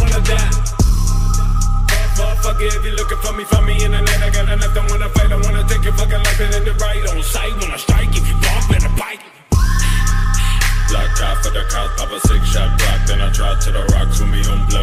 wanna die. motherfucker. if you're looking for me, find me in the night. I got enough, don't wanna fight, I wanna take your fucking life and end it right on sight. When I strike, if you walk, better bite. Block out for the cops, pop a six shot block, then I drive to the rocks with me on block.